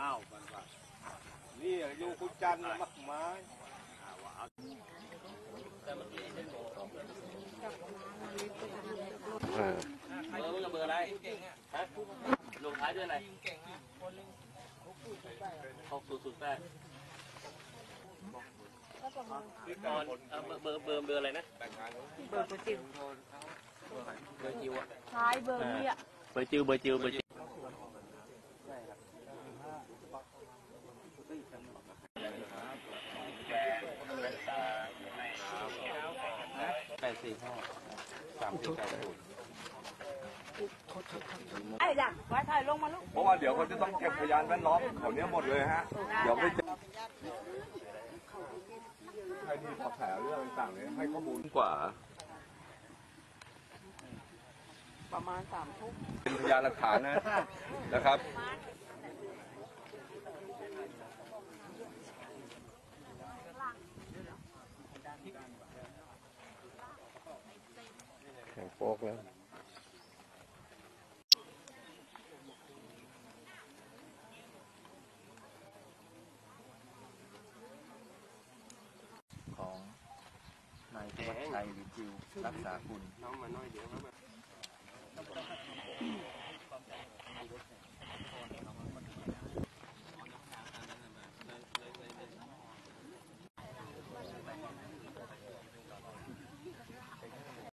อ้าวมันว่านี่อยู่กุจันทร์มักไม้อ่าเบอร์มึงกับเบอร์อะไรฮะลงท้ายด้วยอะไรหกศูนย์ศูนย์แปดตอนเบอร์เบอร์เบอร์อะไรนะ เบอร์จิวเบอร์จิวอะท้ายเบอร์นี้อะเบอร์จิวเบอร์จิวเบอร์จิว แปดสี่ห้าสามสี่แปดศูนย์ไอ้ดักไว้ถ่ายลงมาลูกเพราะว่าเดี๋ยวเขาจะต้องเก็บพยานแวดล้อมแถวเนี้ยหมดเลยฮะ เดี๋ยวไปเจอใครมีเบาะแสเรื่องต่างๆเนี่ยให้ข้อมูลกว่า ประมาณสามทุ่มเป็นพยานหลักฐานนะนะครับ แข่งโป๊กแล้วของนายธวัชชัยหรือจิวรักษาคุณ